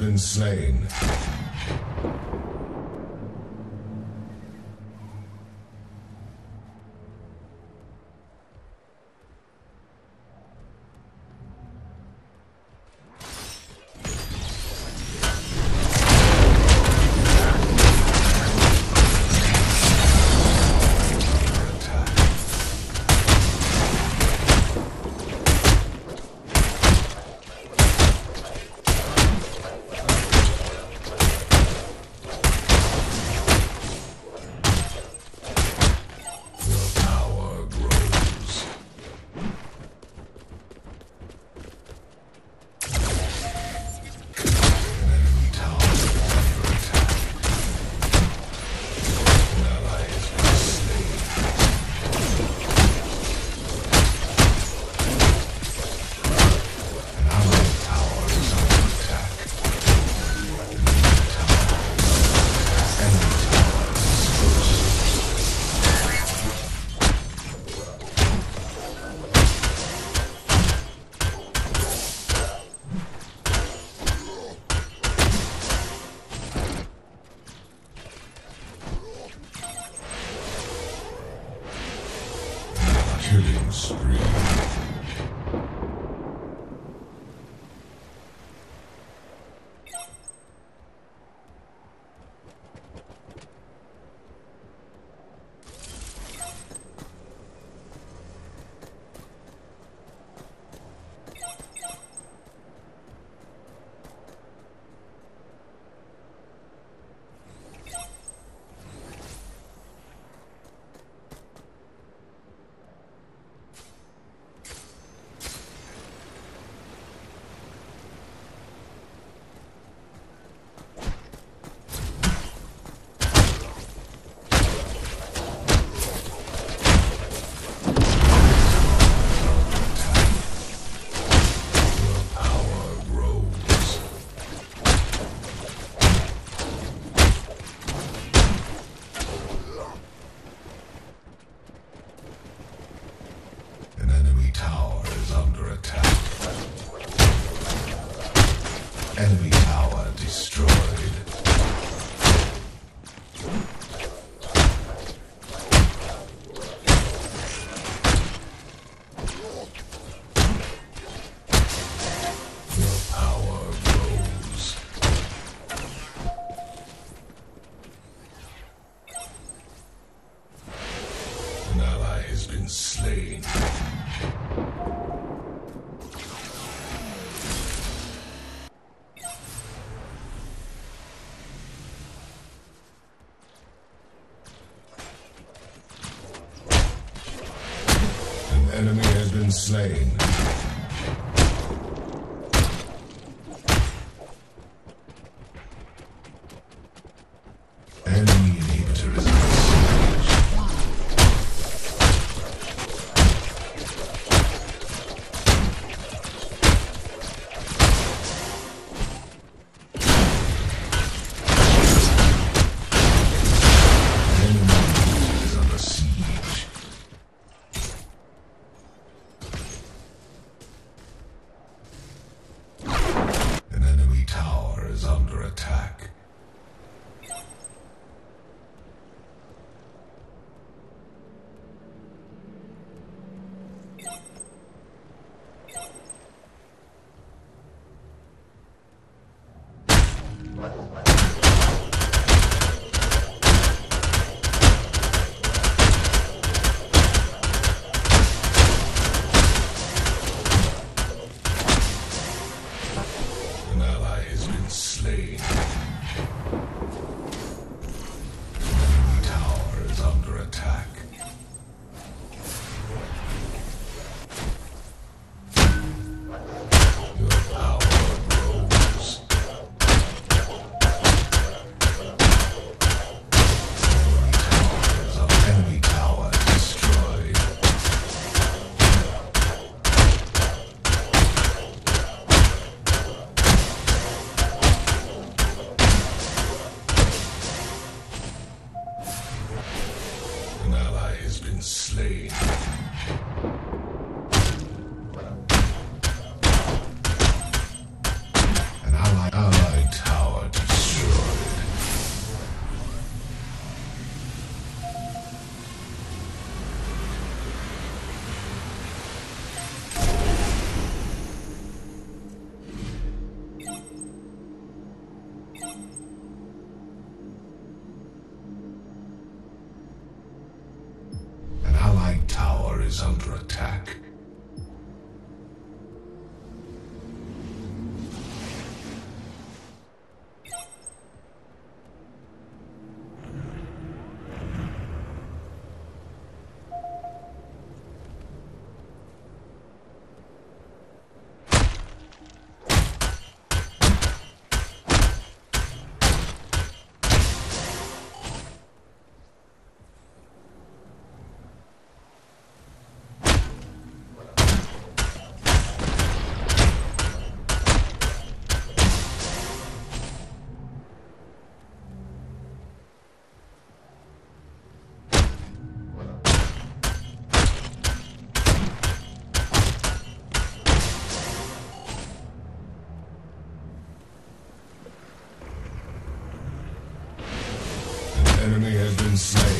been slain. Tower destroyed. Slain. Slain. under attack. say.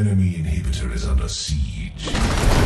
enemy inhibitor is under siege.